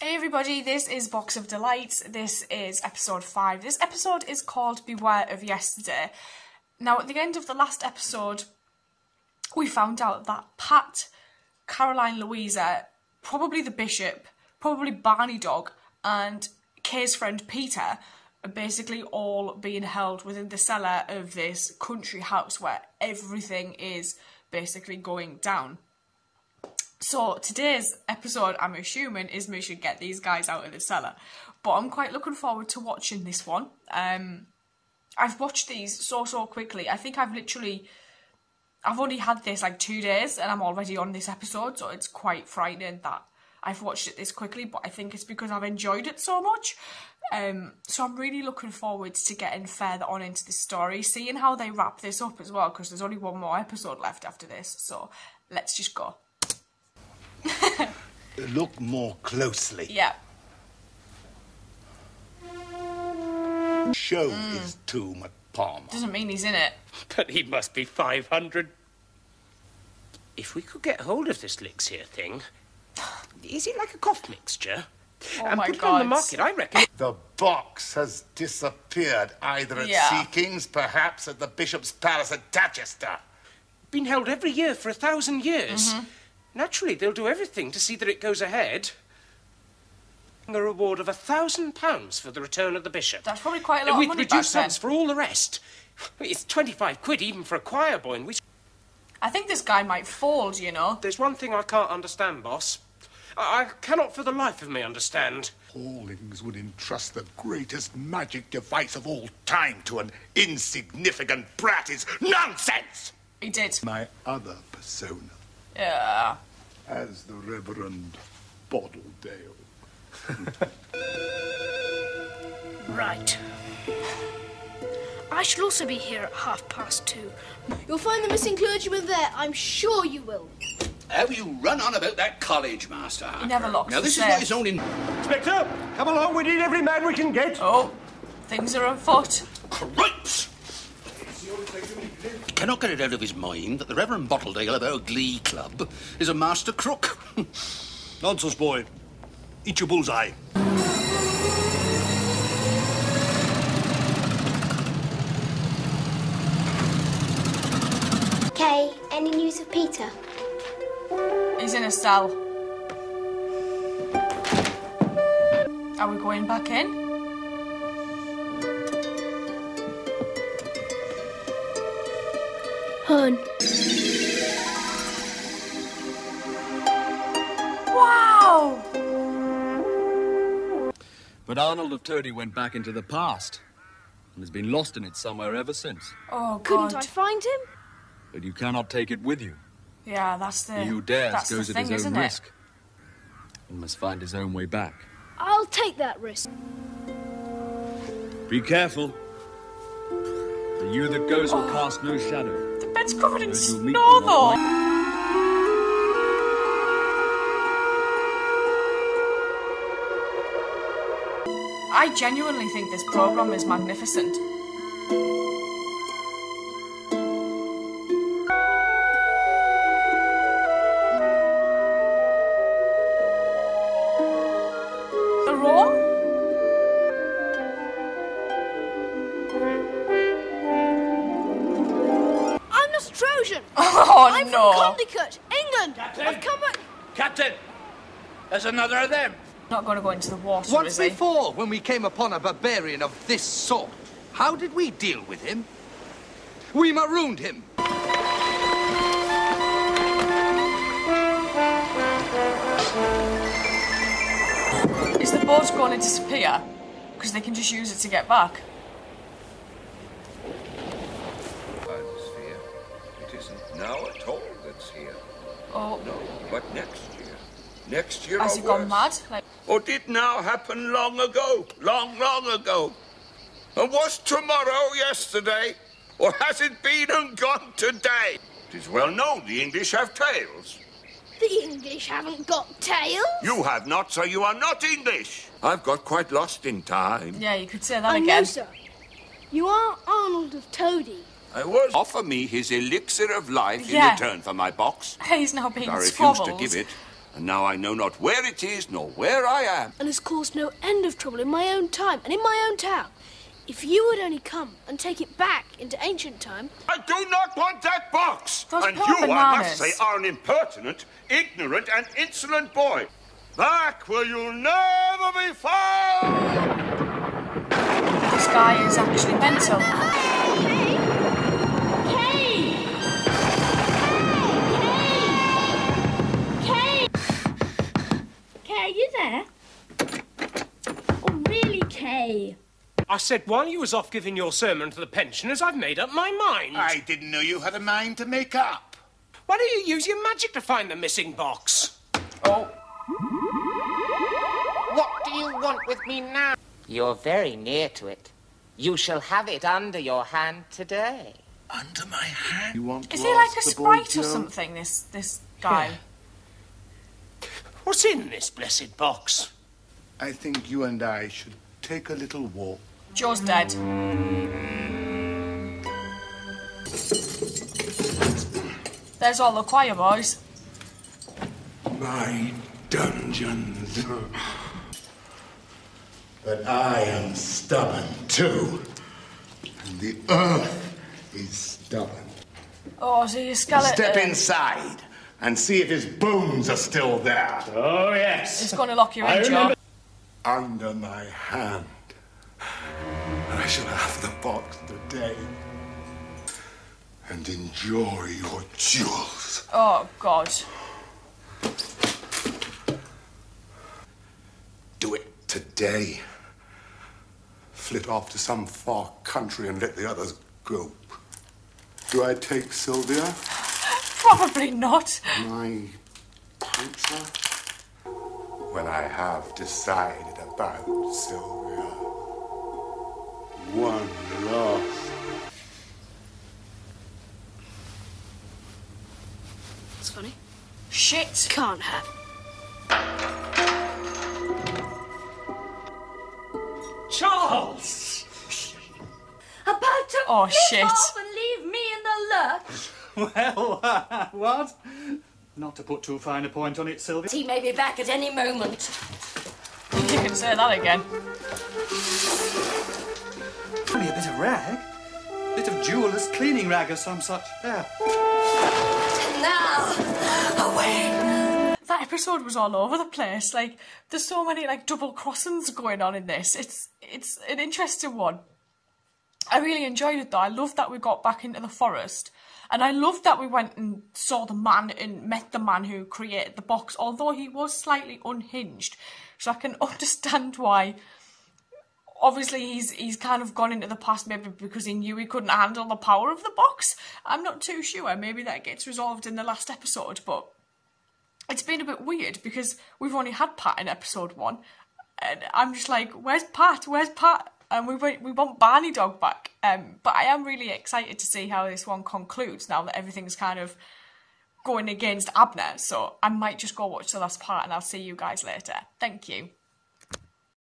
Hey everybody, this is Box of Delights. This is episode 5. This episode is called Beware of Yesterday. Now, at the end of the last episode, we found out that Pat, Caroline Louisa, probably the Bishop, probably Barney Dog, and Kay's friend Peter are basically all being held within the cellar of this country house where everything is basically going down. So today's episode, I'm assuming, is me should get these guys out of the cellar. But I'm quite looking forward to watching this one. Um, I've watched these so so quickly. I think I've literally, I've only had this like two days, and I'm already on this episode. So it's quite frightening that I've watched it this quickly. But I think it's because I've enjoyed it so much. Um, so I'm really looking forward to getting further on into the story, seeing how they wrap this up as well. Because there's only one more episode left after this. So let's just go. Look more closely. Yeah. Show his tomb at Palmer. Doesn't mean he's in it. But he must be 500. If we could get hold of this elixir thing, is it like a cough mixture? Oh and my put it on the market, I reckon. The box has disappeared, either at Yeah. Seekings, perhaps at the Bishop's Palace at Tatchester. Been held every year for a thousand years. Mm-hmm. Naturally, they'll do everything to see that it goes ahead. A reward of a thousand pounds for the return of the bishop. That's probably quite a lot of With money back reduced then. sums for all the rest. It's 25 quid even for a choir boy, and we... I think this guy might fold, you know. There's one thing I can't understand, boss. I, I cannot for the life of me understand. Hawlings would entrust the greatest magic device of all time to an insignificant brat is nonsense! He did. My other persona Yeah. As the Reverend Bottledale. Right. I shall also be here at half past two. You'll find the missing clergyman there. I'm sure you will. How you run on about that college, Master Harker? never locks Now, the this is safe. what is known in Inspector, come along. We need every man we can get. Oh, things are afoot. cripes. He cannot get it out of his mind that the Reverend Bottledale of our Glee Club is a master crook. Nonsense, boy. Eat your bullseye. Kay, any news of Peter? He's in a cell. Are we going back in? Hun. Wow! But Arnold of Todi went back into the past and has been lost in it somewhere ever since. Oh, Couldn't I find him? But you cannot take it with you. Yeah, that's the. He who dares goes the at his isn't own it? risk and must find his own way back. I'll take that risk. Be careful. The you that goes will oh. cast no shadow. Bed's covered in snow, though. I genuinely think this program is magnificent. I'm no! from Condicut, England. I've come back. Captain, there's another of them. Not going to go into the water, Once is he? before, when we came upon a barbarian of this sort, how did we deal with him? We marooned him. Is the boat going to disappear? Because they can just use it to get back. Now at all that's here. Oh, No, but next year. Next year has or he gone mad? Like, Or did now happen long ago? Long, long ago? And was tomorrow yesterday? Or has it been and gone today? It is well known the English have tails. The English haven't got tails. You have not, so you are not English. I've got quite lost in time. yeah, you could say that I again. know, sir. You are Arnold of Todi. I was. Offer me his elixir of life Yeah. in return for my box. He's now being I refused to give it, And now I know not where it is, nor where I am. And has caused no end of trouble in my own time and in my own town. If you would only come and take it back into ancient time. I do not want that box! Those and poor you, I must say, are an impertinent, ignorant, and insolent boy. Back where you'll never be found! This guy is actually mental. Really, I said while you was off giving your sermon to the pensioners, I've made up my mind. I didn't know you had a mind to make up. Why don't you use your magic to find the missing box? Oh. What do you want with me now? You're very near to it. You shall have it under your hand today. Under my hand? You want Is he like a sprite or something, this this guy? What's in this blessed box? I think you and I should take a little walk. Joe's dead. There's all the choir boys. My dungeons. But I am stubborn too. And the earth is stubborn. Oh, see a skeleton. Step inside and see if his bones are still there. Oh, yes. It's going to lock you I in, Joe. Under my hand. I shall have the box today. And enjoy your jewels. Oh, God. Do it today. Flit off to some far country and let the others go. Do I take Sylvia, Probably not. my answer? When I have decided about Sylvia. One last. It's funny. Shit. Can't happen. Charles! About to Oh, flip shit. off and leave me in the lurch. Well, uh, what? Not to put too fine a point on it, Sylvia. He may be back at any moment. You can say that again. Only a bit of rag. A Bit of jeweller's cleaning rag or some such. There. Now, away. That episode was all over the place. Like, there's so many like double crossings going on in this. It's it's an interesting one. I really enjoyed it though. I loved that we got back into the forest. And I loved that we went and saw the man and met the man who created the box, although he was slightly unhinged. So I can understand why obviously he's he's kind of gone into the past maybe because he knew he couldn't handle the power of the box. I'm not too sure. Maybe that gets resolved in the last episode, but it's been a bit weird because we've only had Pat in episode one, and I'm just like, where's Pat? Where's Pat? And we want we want Barney Dog back. Um, but I am really excited to see how this one concludes now that everything's kind of going against Abner. So I might just go watch the last part, and I'll see you guys later. Thank you.